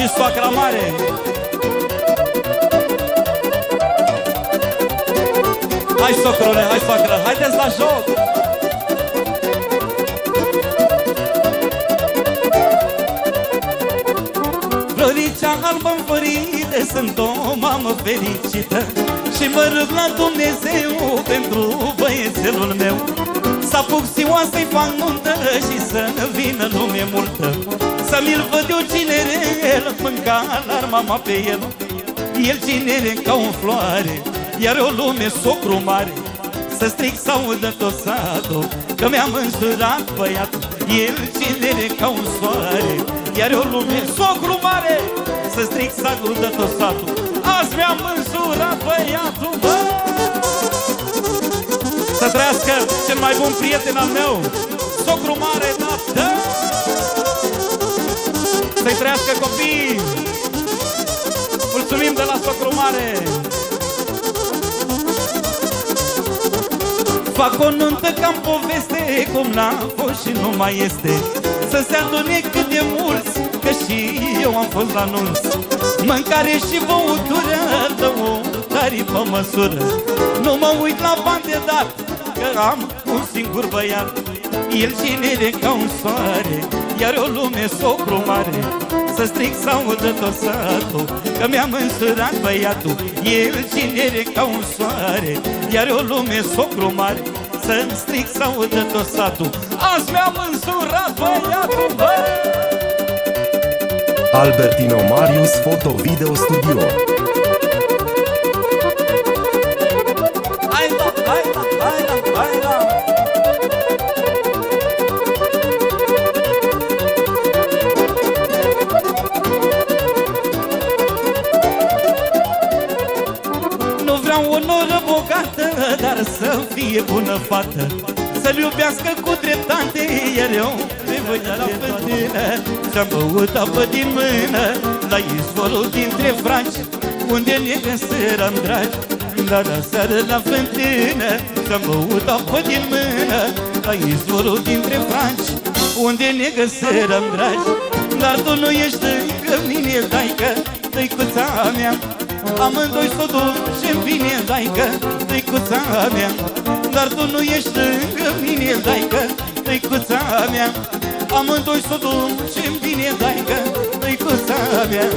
și soacra mare Hai socrule, hai soacră, haideți la joc. Floricea albă înflorite Sunt o mamă fericită Și mă râd la Dumnezeu Pentru băiețelul meu. Să apuc ziua să-i fac nuntă Și să vină lume multă Să mi-l văd eu cinerel Mânca la mama pe el El cinere ca o floare Iar o lume socru mare Să stric să audă tot satul Că mi-am însurat băiatul El cinere ca un soare iar o lume socru mare Să stric sacul de tot satul Azi mi-am mânsurat băiatul bă! Să trăiască cel mai bun prieten al meu Socru mare, da, da! Să-i trăiască copii Mulțumim de la socru mare. Fac o nuntă ca poveste Cum n-a fost și nu mai este. Să se adune cât de mulți Că și eu am fost la nunț Mâncare și băutură Dă o tari pe măsură. Nu mă uit la bani de dat Că am un singur băiat El cine ca un soare Iar o lume socru mare Să stric să audă tot satul Că mi-am însurat băiatul El cine ca un soare Iar o lume socru mare să-mi stric să audă tot satul. Azi mi-am însurat băiatul, bă! Albertino Marius Foto Video Studio. Hai la, hai la, hai la, hai la să fie bună fată Să-l iubească cu dreptate, iar eu pe voi la fântână Și-am băut apă din mână, la izvorul dintre franci Unde ne găsărăm dragi, dar seară la fântână Și-am băut apă din mână, la izvorul dintre franci Unde ne găsărăm dragi, dar tu nu ești încă mine, daică, tăicuța mea Amândoi s-o ducem bine, daică, tăicuța mea. Dar tu nu ești lângă mine, daică, tăicuța mea. Amândoi s-o ducem bine, daică, tăicuța mea.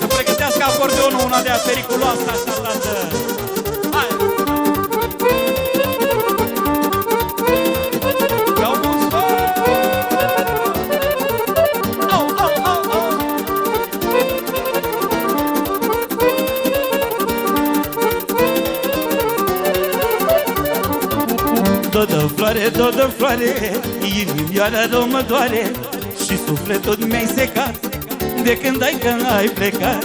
Să pregătească acordeonul una de periculoasă așa, Dodă floare, dodă floare Inimioara rău mă doare Și sufletul mi-ai secat. De când ai că ai plecat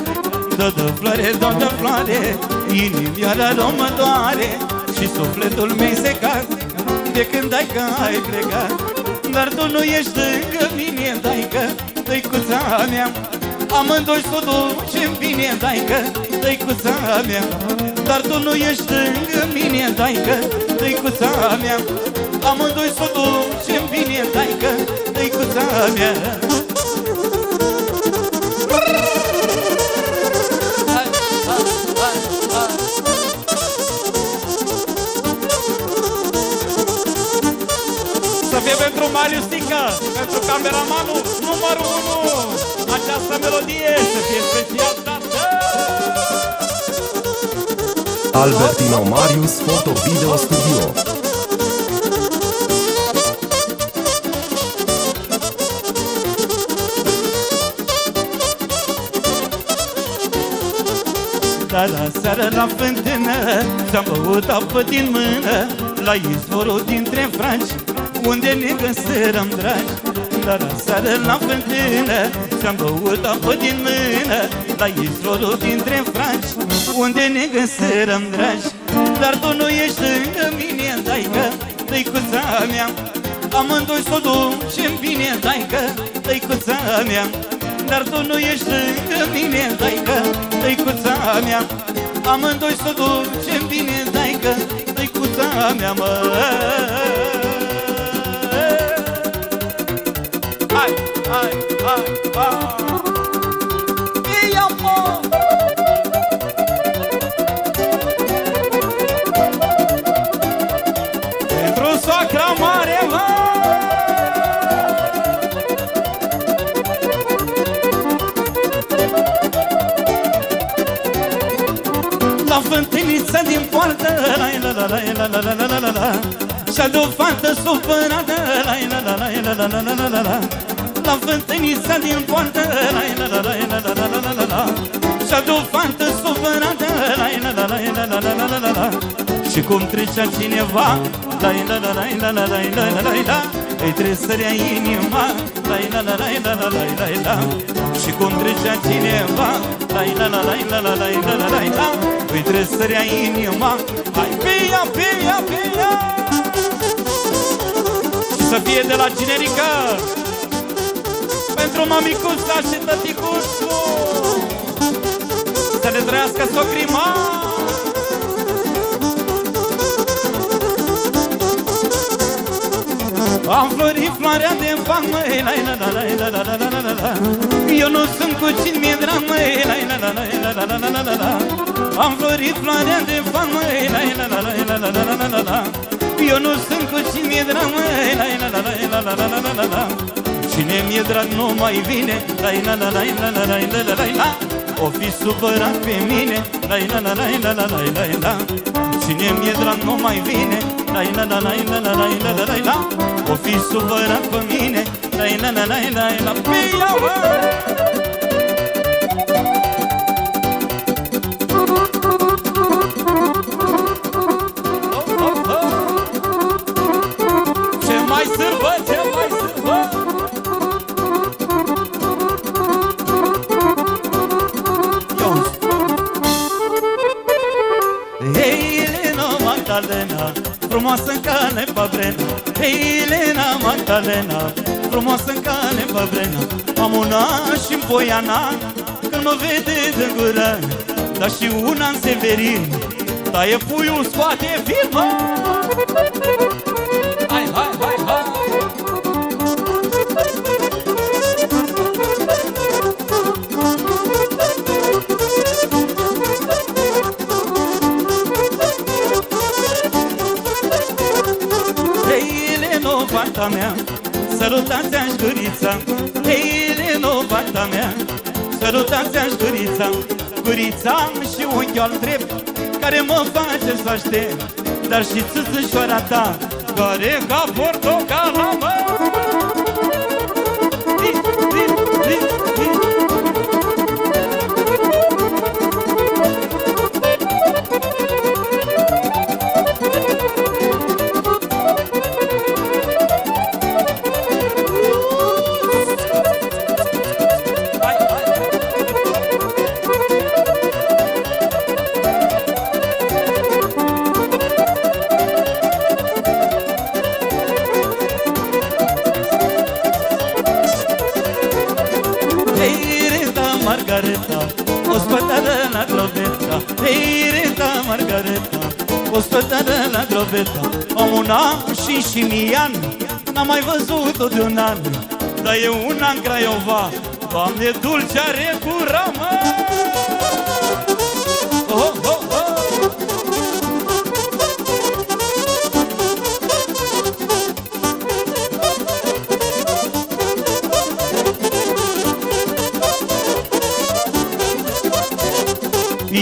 Dodă floare, dodă floare Inimioara rău mă doare Și sufletul mi-ai secat. De când ai că ai plecat Dar tu nu ești lângă mine, daică Tăicuța mea. Amândoi s-o ducem bine, daică Tăicuța mea. Dar tu nu ești lângă mine, daică Tăicuța mea. Amândoi s-o ducem bine, daică Tăicuța mea. Hai, hai, hai, hai. Să fie pentru Marius Tica, pentru cameramanul numărul 1 Această melodie să fie special Albertino Marius Foto Video Studio. Dar la seară la fântână Și-am băut apă din mână La izvorul dintre franci Unde ne găsărăm dragi. Dar la seară la fântână Și-am băut apă din mână La izvorul dintre franci Unde ne găsărăm dragi. Dar tu nu ești lângă mine, daică Tăicuța mea. Amândoi s-o ducem bine, daică Tăicuța mea. Dar tu nu ești lângă mine, dai-că, tăicuța mea. Amândoi să ducem bine, dai-că, tăicuța mea, mă. Hai, hai, hai, hai Ia, mă! Pentru soacra mare, mă! La fântânița din poartă la la la la la la la la la la Și-a de o fată supărată la la la la la la la la la la La fântânița din poartă Și cum trecea cineva la la la la la la la la la la la Îi tresărea inima la la la la la la la la la Și cum trecea cineva la la la la la la la la la la la Îi tresărea inima Hai pe ea, pe ea, pe ea Și să fie de la generică Pentru mamicuța și tăticuțul Să le trăiască socrima Am florit floarea de fan, măi, la la la la la la la la la la Eu nu sunt cu cine mi-e drag, măi, la la la la la la la la la la Am florit floarea de fan, măi, la la la la la la la la la la Eu nu sunt cu cine mi-e drag, măi, la la la la la la la la la la Cine mi-e drag nu mai vine, la la la la la la la la la la la O fi supărat pe mine, la la la la la la la la la Cine mi-e drag nu mai vine, la la la la la la la la la la O fi supărat pe mine, la la la la la la Pe ea, cale pe vrena Hei, Elena Magdalena Frumoasă în cale pe vrena Am una și în Poiana Când mă vede de gură Dar și una în Severin Taie puiul, scoate firmă. Hai, hai, hai, fata mea Sărutați-aș gurița Hei, Eleno, fata mea. Sărutați-aș gurița Gurița și unchiul al drept Care mă face să aștept. Dar și țâțâșoara ta Care ca portocala, mă ospătară la globeta Am un an și și mian, n-am mai văzut-o de un an Dar e una în Craiova, Doamne, dulce are gura, mă! Oh, oh, oh!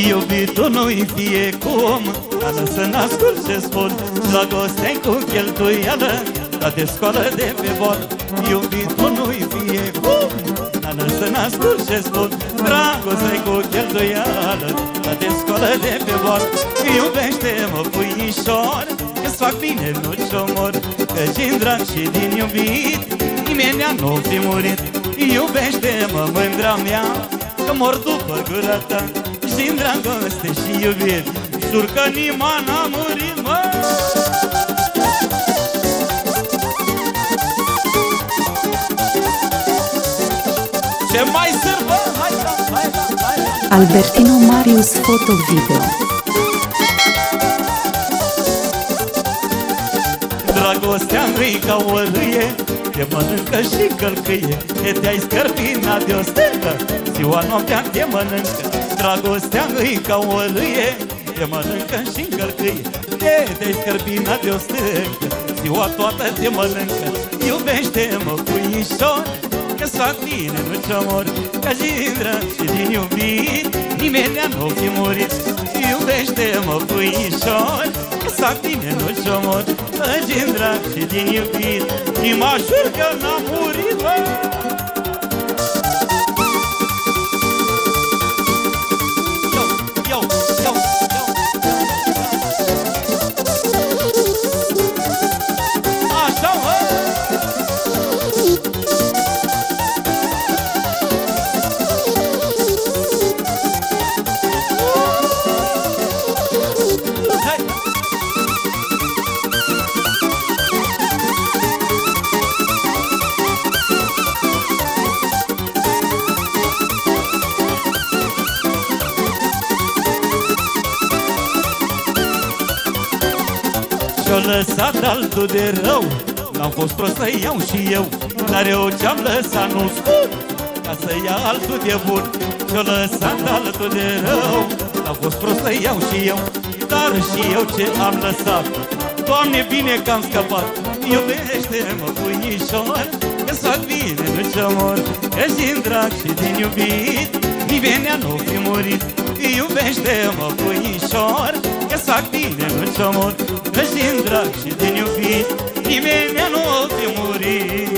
Iubitul nu-i fie cum Dar să n-ascult ce spun Dragostea cu cheltuială La de scoală de pe bol Iubitul nu-i fie. Cum Dar să n-ascult ce spun Dragostea cu cheltuială La de scoală de pe bol Iubește-mă, puișor Că-ți fac bine, nu-ți omor Că din drag și din iubit Nimeni nu fi murit. Iubește-mă, mândra mea Că mor după gura ta și în dragoste și iubire Jur că nima n-a murit, mă Ce mai sârbă? Hai, da, hai, da, hai, da. Albertino Marius Foto Video Dragostea nu ca o râie Te mănâncă și călcâie Te te-ai scărpinat de o stâncă Ziua noaptea te mănâncă Dragostea nu ca o râie Te mănâncă și călcâie Te te-ai scărpinat de o stâncă Ziua toată te mănâncă Iubește-mă, puișor Că să fac bine, nu ce mor Ca gindră și din iubit Nimeni nu fi murit Iubește-mă, puișor Că să fac bine, nu ce mor Ca gindră și din iubit Prima jur că n-am murit, bă! Și-o lăsat altul de rău. N-am fost prost să iau și eu Dar eu ce-am lăsat nu spun Ca să ia altul de bun Și-o lăsat altul de rău. N-am fost prost să iau și eu Dar și eu ce am lăsat. Doamne, bine că am scăpat Iubește-mă, puișor Că-ți fac bine, nu ce mor că din drag și din iubit. Nimeni nu fi murit Iubește-mă, puișor Că-ți fac bine, nu ce mor că din drag și din iubit Nimeni nu fi murit